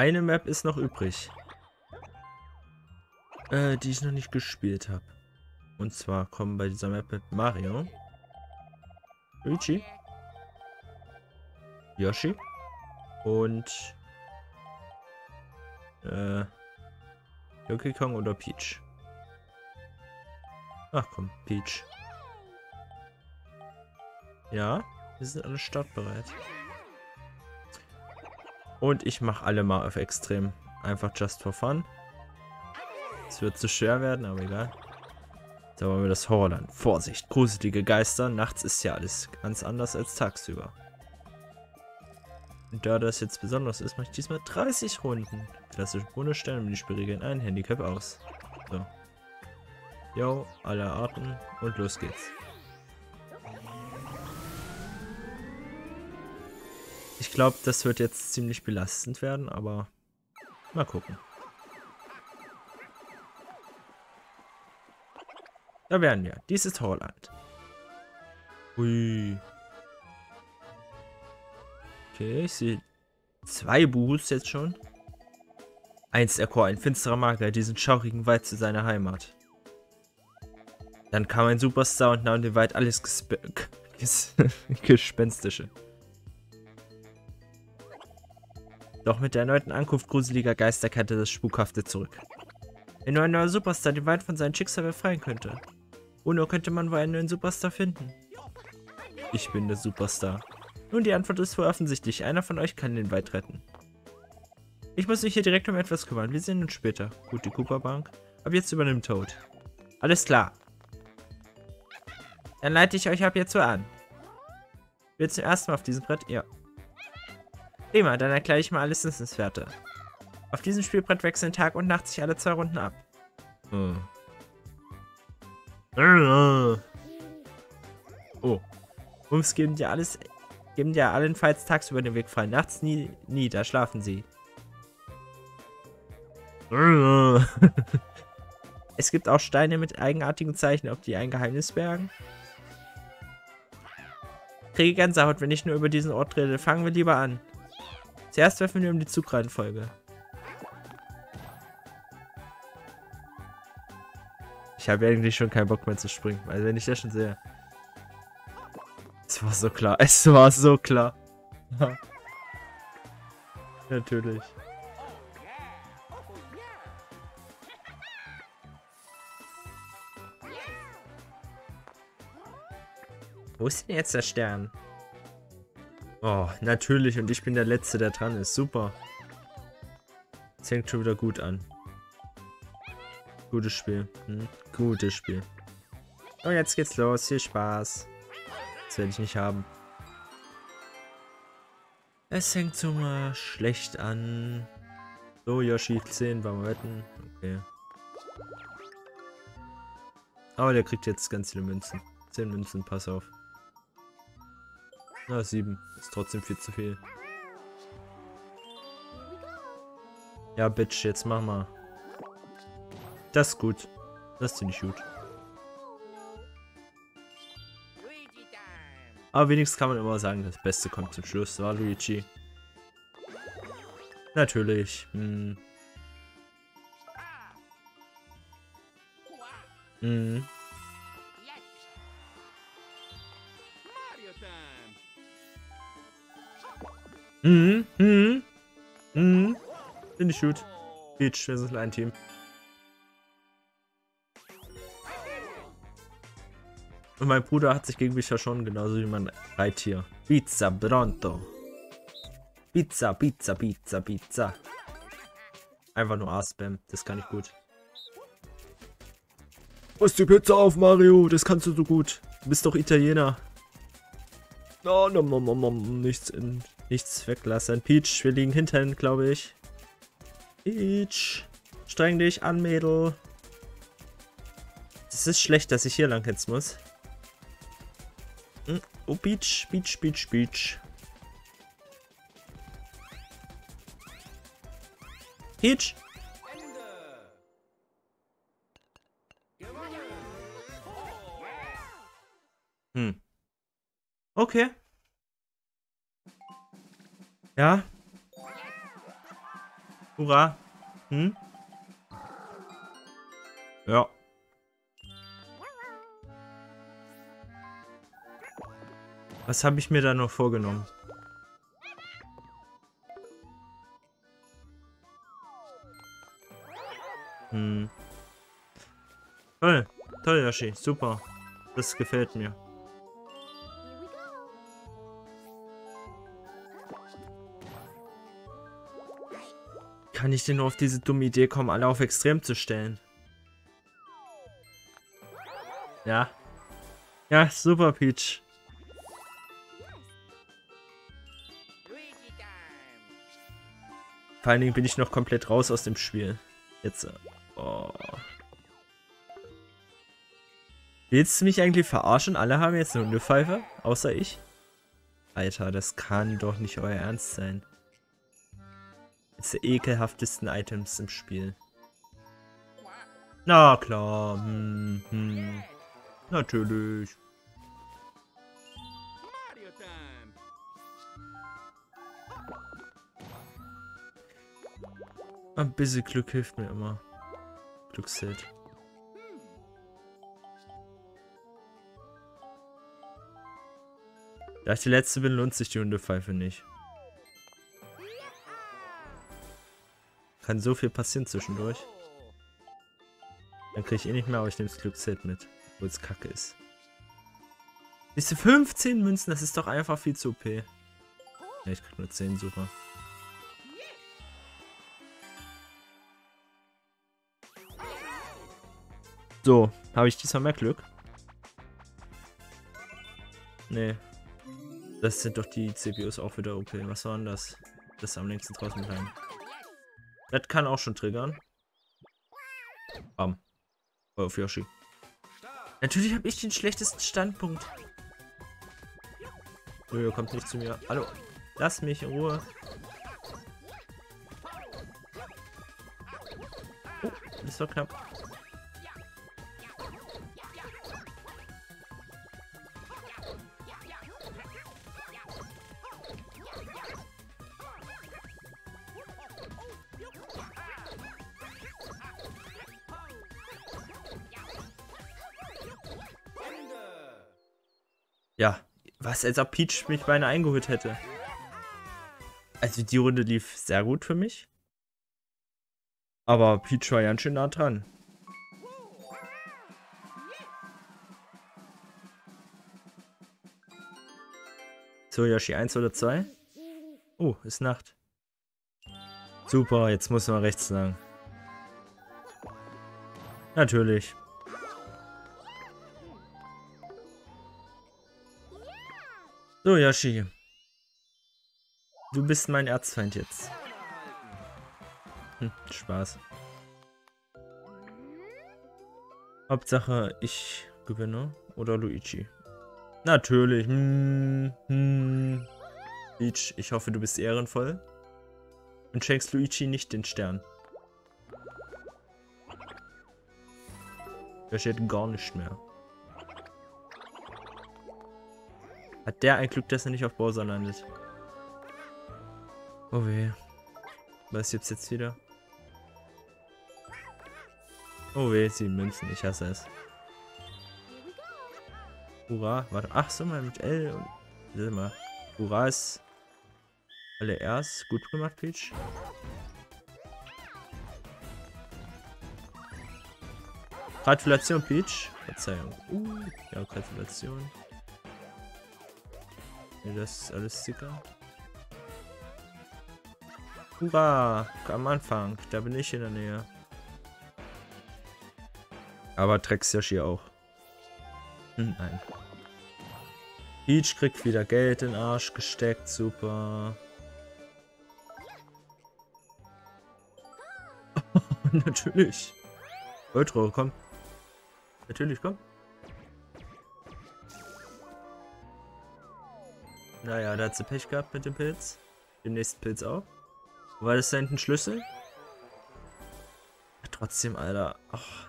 Eine Map ist noch übrig. Äh, die ich noch nicht gespielt habe. Und zwar kommen bei dieser Map mit Mario, Luigi, Yoshi und äh, Donkey Kong oder Peach. Ach komm, Peach. Ja, wir sind alle startbereit. Und ich mache alle mal auf extrem. Einfach just for fun. Es wird zu schwer werden, aber egal. Da wollen wir das Horrorland. Vorsicht, gruselige Geister. Nachts ist ja alles ganz anders als tagsüber. Und da das jetzt besonders ist, mache ich diesmal 30 Runden. Klassische Bonusstellen, Minispielregeln ein, Handicap aus. So. Yo, alle Arten und los geht's. Ich glaube, das wird jetzt ziemlich belastend werden, aber mal gucken. Da werden wir. Dies ist Holland. Ui. Okay, ich sehe zwei Buhus jetzt schon. Einst erkor ein finsterer Magier diesen schaurigen Wald zu seiner Heimat. Dann kam ein Superstar und nahm den Wald alles Gespe Gespenstische. Doch mit der erneuten Ankunft gruseliger Geister kehrte das Spukhafte zurück. Wenn nur ein neuer Superstar den Wald von seinem Schicksal befreien könnte. Uno könnte man wohl einen neuen Superstar finden. Ich bin der Superstar. Nun, die Antwort ist wohl offensichtlich. Einer von euch kann den Wald retten. Ich muss mich hier direkt um etwas kümmern. Wir sehen uns später. Gut, die Cooper Bank. Ab jetzt übernimmt Toad. Alles klar. Dann leite ich euch ab jetzt so an. Wir zum ersten Mal auf diesem Brett? Ja. Prima, dann erkläre ich mal alle Wissenswerte. Auf diesem Spielbrett wechseln Tag und Nacht sich alle zwei Runden ab. Hm. Oh. Mums geben dir alles, geben dir allenfalls tagsüber den Weg frei. Nachts nie, nie, da schlafen sie. es gibt auch Steine mit eigenartigen Zeichen, ob die ein Geheimnis bergen. Kriege Gänsehaut, wenn ich nur über diesen Ort rede. Fangen wir lieber an. Zuerst werfen wir um die Zugreihenfolge. Ich habe eigentlich schon keinen Bock mehr zu springen, weil wenn ich das schon sehe. Es war so klar, es war so klar. Natürlich. Wo ist denn jetzt der Stern? Oh, natürlich. Und ich bin der Letzte, der dran ist. Super. Das fängt schon wieder gut an. Gutes Spiel. Hm? Gutes Spiel. Und jetzt geht's los. Viel Spaß. Das werde ich nicht haben. Es fängt so mal schlecht an. So, Yoshi, 10 beim Wetten. Okay. Aber der kriegt jetzt ganz viele Münzen. 10 Münzen, pass auf. Na, 7. Ist trotzdem viel zu viel. Ja, Bitch, jetzt mach mal. Das ist gut. Das ist ziemlich gut. Aber wenigstens kann man immer sagen, das Beste kommt zum Schluss, war Luigi. Natürlich. Hm. Hm. Mhm, mhm, mhm. Finde ich gut. Beach, wir sind ein Team. Und mein Bruder hat sich gegen mich ja schon genauso wie mein Reittier. Pizza pronto. Pizza, Pizza, Pizza, Pizza. Einfach nur A-Spam, das kann ich gut. Was die Pizza auf, Mario? Das kannst du so gut. Du bist doch Italiener. No, no, no, no, no, nichts in Nichts weglassen. Peach, wir liegen hinten, glaube ich. Peach, streng dich an, Mädel. Es ist schlecht, dass ich hier lang jetzt muss. Hm, oh, Peach, Peach, Peach, Peach. Peach! Hm. Okay. Ja. Hurra. Hm? Ja. Was habe ich mir da noch vorgenommen? Hm. Toll. Toll, Yoshi. Super. Das gefällt mir. Kann ich denn nur auf diese dumme Idee kommen, alle auf extrem zu stellen? Ja. Ja, super, Peach. Vor allen Dingen bin ich noch komplett raus aus dem Spiel. Jetzt. Äh, oh. Willst du mich eigentlich verarschen? Alle haben jetzt eine Hundepfeife, außer ich. Alter, das kann doch nicht euer Ernst sein. Die ekelhaftesten Items im Spiel. Na klar. Hm, hm. Natürlich. Ein bisschen Glück hilft mir immer. Glücksheld. Da ich die letzte bin, lohnt sich die Hundepfeife nicht. Kann so viel passieren zwischendurch. Dann kriege ich eh nicht mehr, aber ich nehme das Glücksheld mit. Obwohl es kacke ist. Bis 15 Münzen, das ist doch einfach viel zu OP. Ja, ich krieg nur 10, super. So, habe ich diesmal mehr Glück? Nee. Das sind doch die CPUs auch wieder OP. Was war denn das? Das ist am längsten draußen bleiben. Das kann auch schon triggern. Bam. Auf Yoshi. Natürlich habe ich den schlechtesten Standpunkt. Nö, kommt nicht zu mir. Hallo. Lass mich in Ruhe. Oh, das war knapp. Was als ob Peach mich beinahe eingeholt hätte. Also die Runde lief sehr gut für mich. Aber Peach war ganz schön nah dran. So, Yoshi 1 oder 2? Oh, ist Nacht. Super, jetzt muss man rechts lang. Natürlich. So, Yoshi. Du bist mein Erzfeind jetzt. Hm, Spaß. Hauptsache, ich gewinne. Oder Luigi. Natürlich. Hm, hm. Peach, ich hoffe, du bist ehrenvoll. Und schenkst Luigi nicht den Stern. Er steht gar nicht mehr. Hat der ein Glück, dass er nicht auf Bowser landet. Oh weh. Was gibt's jetzt wieder? Oh weh, sieben Münzen. Ich hasse es. Hurra. Warte. Ach so, mal mit L und... Warte mal. Hurra ist... Alle erst. Gut gemacht, Peach. Gratulation, Peach. Verzeihung. Uh, ja, Gratulation. Ja, das ist alles Sticker. Hurra! Am Anfang. Da bin ich in der Nähe. Aber Drex Yoshi auch. Hm, nein. Peach kriegt wieder Geld in den Arsch gesteckt. Super. Natürlich. Ultra, komm. Natürlich, komm. Naja, da hat sie Pech gehabt mit dem Pilz. Den nächsten Pilz auch. War das da hinten Schlüssel? Trotzdem, Alter. Ach.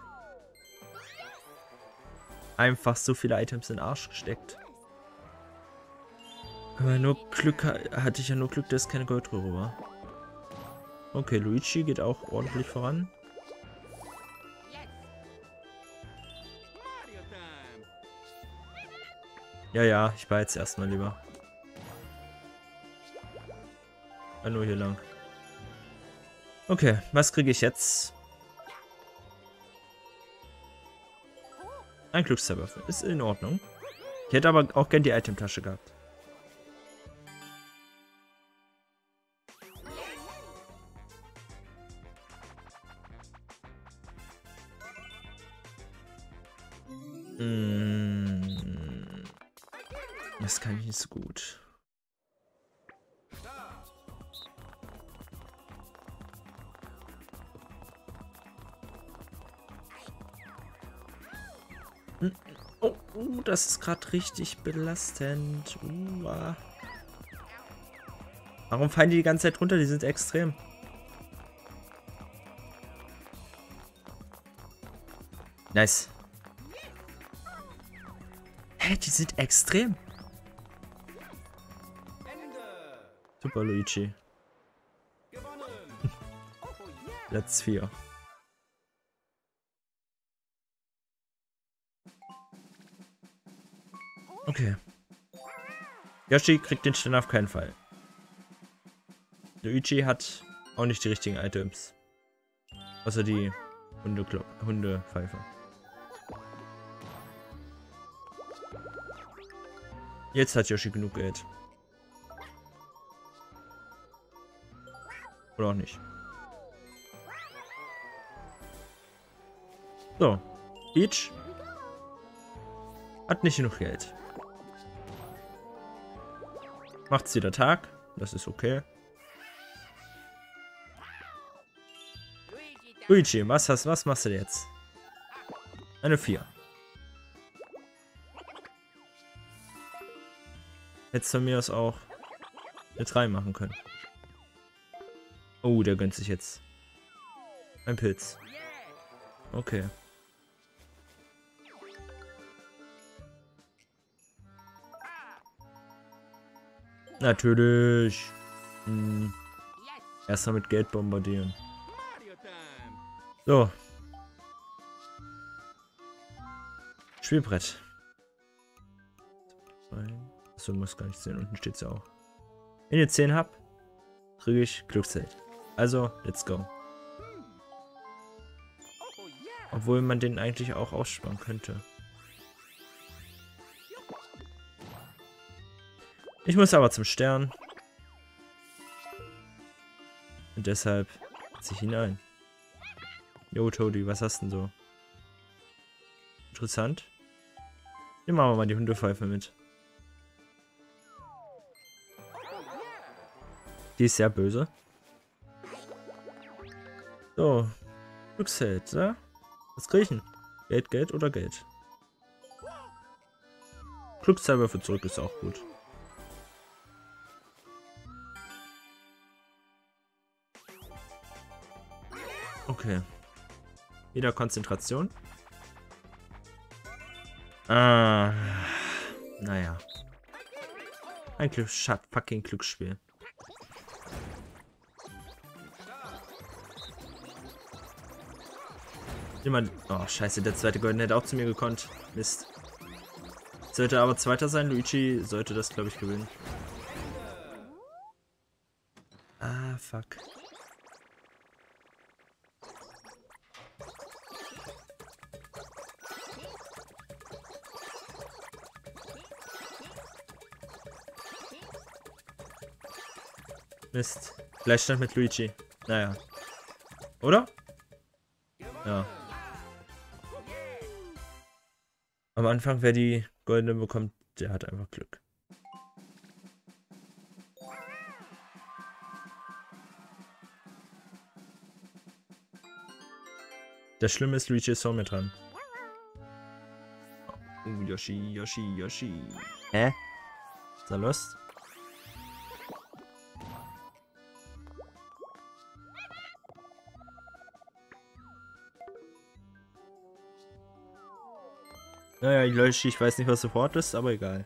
Einfach so viele Items in den Arsch gesteckt. Aber nur Glück hatte ich ja nur Glück, dass keine Goldröhre war. Okay, Luigi geht auch ordentlich voran. Ja, ja, ich war jetzt erstmal lieber. Nur hier lang. Okay, was kriege ich jetzt? Ein Glückszauberwürfel. Ist in Ordnung. Ich hätte aber auch gern die Itemtasche gehabt. Hm. Das kann ich nicht so gut. Oh, uh, das ist gerade richtig belastend. Uh, ah. Warum fallen die die ganze Zeit runter? Die sind extrem. Nice. Hä, die sind extrem. Super, Luigi. Platz 4. Yoshi kriegt den Stern auf keinen Fall. Luigi hat auch nicht die richtigen Items. Außer die Hunde Hundepfeife. Jetzt hat Yoshi genug Geld. Oder auch nicht. So. Peach hat nicht genug Geld. Macht's wieder Tag. Das ist okay. Luigi, was hast, was machst du jetzt? Eine 4. Hättest du mir das auch eine 3 machen können. Oh, der gönnt sich jetzt. Ein Pilz. Okay. Natürlich. Hm. Erstmal mit Geld bombardieren. So. Spielbrett. Achso, muss gar nicht sehen. Unten steht es ja auch. Wenn ihr 10 habt, kriege ich Glückszelt. Also, let's go. Obwohl man den eigentlich auch aussparen könnte. Ich muss aber zum Stern. Und deshalb ziehe ich ihn ein. Jo, Toadie, was hast denn so? Interessant. Nehmen wir mal die Hundepfeife mit. Die ist sehr böse. So. Glücksheld, ja? Was kriege ich denn? Geld, Geld oder Geld? Glückszahlwürfe zurück ist auch gut. Okay. Wieder Konzentration. Ah. Naja. Ein Glück, fucking Glücksspiel. Jemand. Oh, scheiße, der zweite Golden hätte auch zu mir gekonnt. Mist. Sollte aber Zweiter sein. Luigi sollte das, glaube ich, gewinnen. Ah, fuck. Mist. Gleichstand mit Luigi. Naja. Oder? Ja. Am Anfang, wer die goldene bekommt, der hat einfach Glück. Das Schlimme ist, Luigi ist vor mir dran. Oh, Yoshi, Yoshi, Yoshi. Hä? Ist er lost? Naja, ich lösche, ich weiß nicht, was sofort ist, aber egal.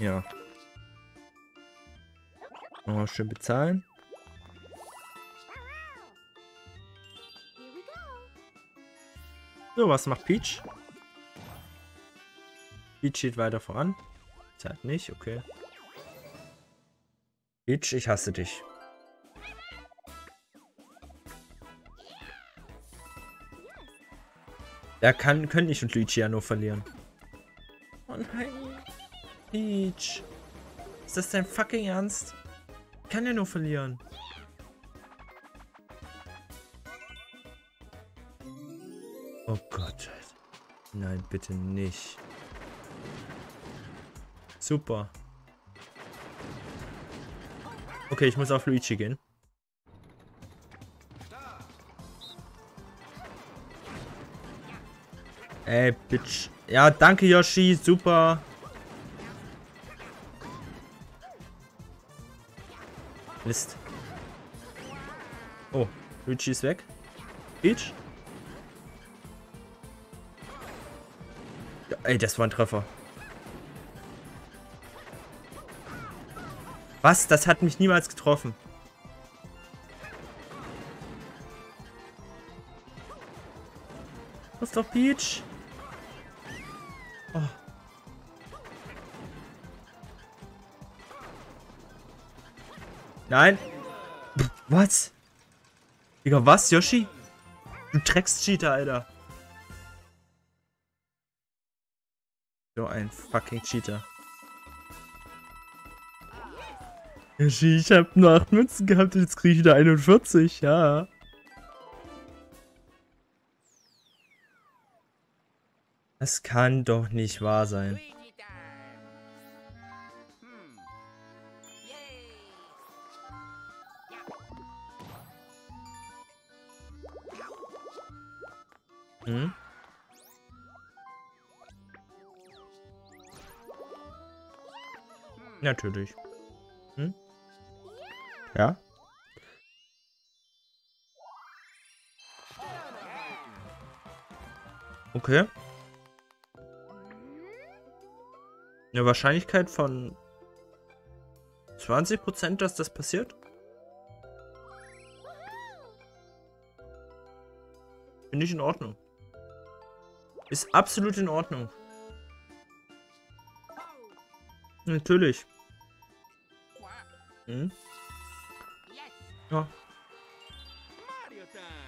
Ja. Nochmal schön bezahlen. So, was macht Peach? Peach steht weiter voran. Zeit nicht, okay. Peach, ich hasse dich. Er kann, können ich und Luigi ja nur verlieren. Oh nein. Peach. Ist das dein fucking Ernst? Ich kann ja nur verlieren. Oh Gott. Nein, bitte nicht. Super. Okay, ich muss auf Luigi gehen. Ey, Bitch. Ja, danke, Yoshi. Super. Mist. Oh, Luigi ist weg. Peach? Ja, ey, das war ein Treffer. Was? Das hat mich niemals getroffen. Was doch Peach? Oh. Nein. Was? Digga, was, Yoshi? Du Dreckscheater, Alter. So ein fucking Cheater. Yoshi, ich hab nur 8 Münzen gehabt und jetzt kriege ich wieder 41, ja. Das kann doch nicht wahr sein. Hm? Natürlich. Hm? Ja? Okay. Eine Wahrscheinlichkeit von 20%, dass das passiert? Finde ich in Ordnung. Ist absolut in Ordnung. Natürlich. Hm? Ja.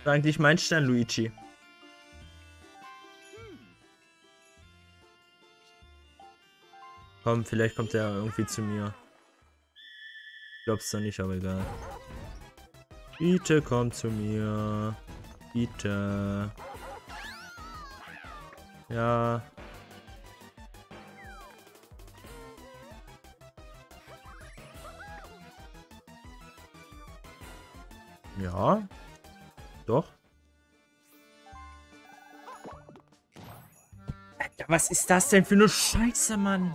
Eigentlich mein Stern, Luigi. Komm, vielleicht kommt er irgendwie zu mir. Ich glaub's doch nicht, aber egal. Bitte komm zu mir. Bitte. Ja. Ja. Doch. Alter, was ist das denn für eine Scheiße, Mann?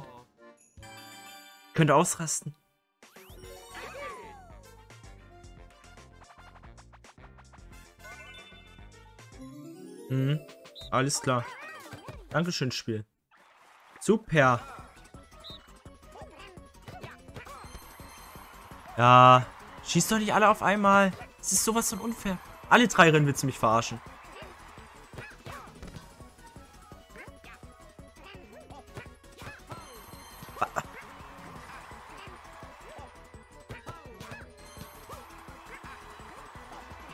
Könnte ausrasten. Mhm. Alles klar. Dankeschön, Spiel. Super. Ja. Schießt doch nicht alle auf einmal. Das ist sowas von unfair. Alle drei Rennen willst du mich verarschen.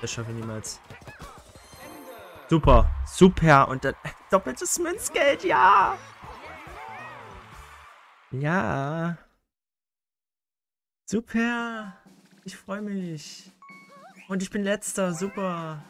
Das schaffe ich niemals. Super, super. Und dann doppeltes Münzgeld, ja. Ja. Super. Ich freue mich. Und ich bin letzter, super.